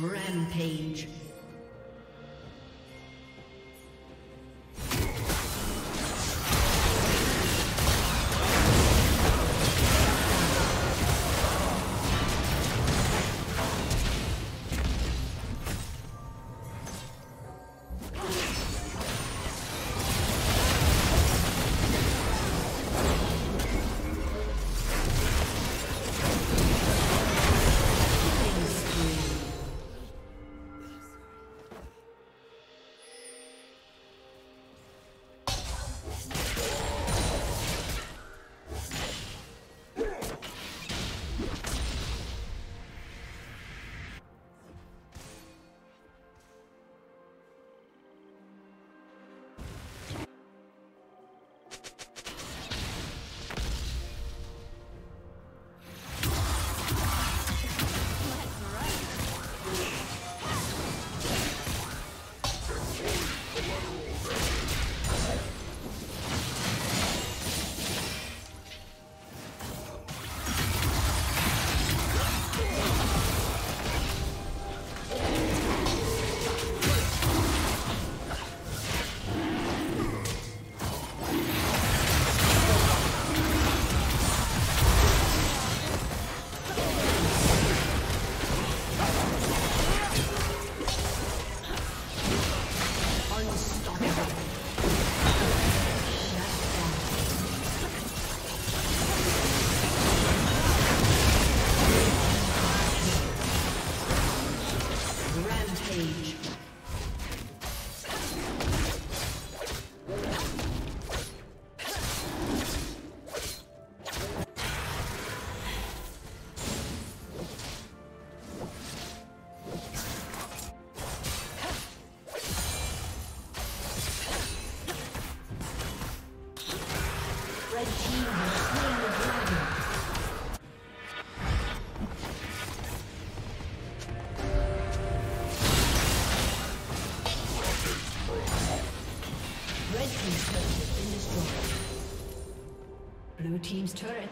Rampage.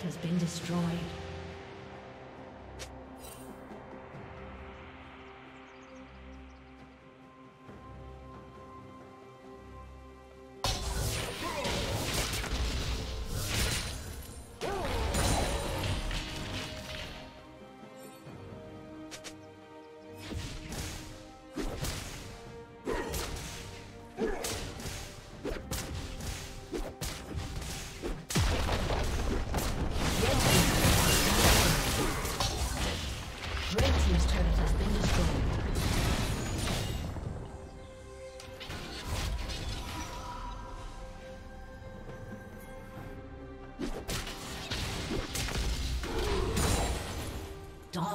Has been destroyed.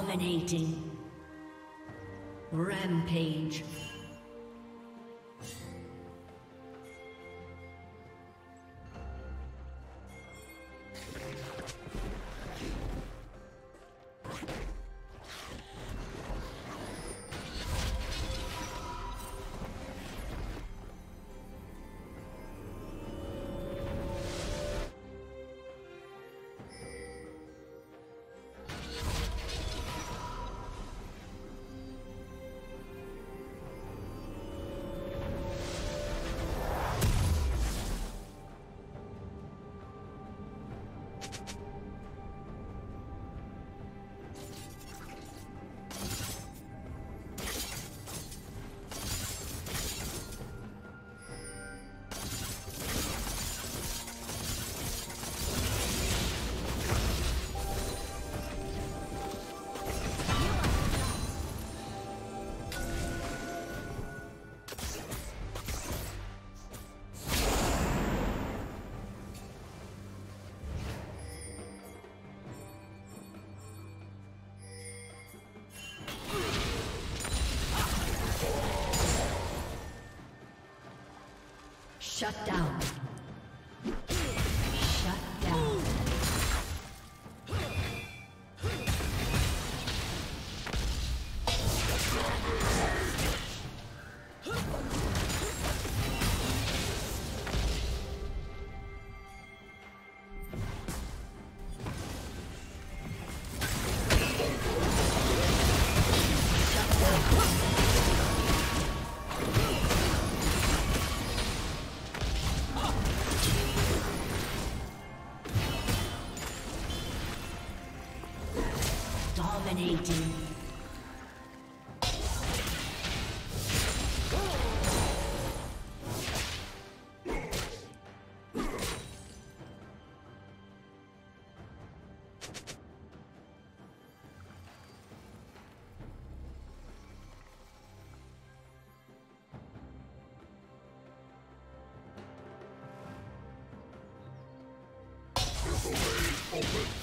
Dominating. Rampage. Shut down. Dominating. destroyed.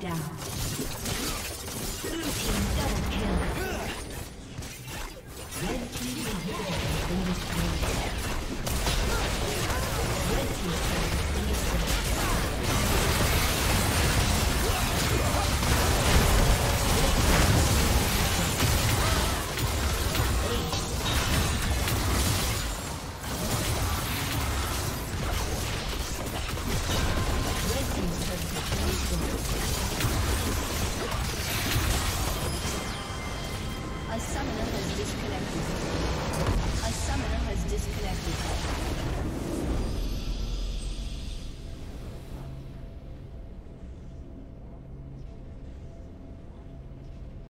disconnected.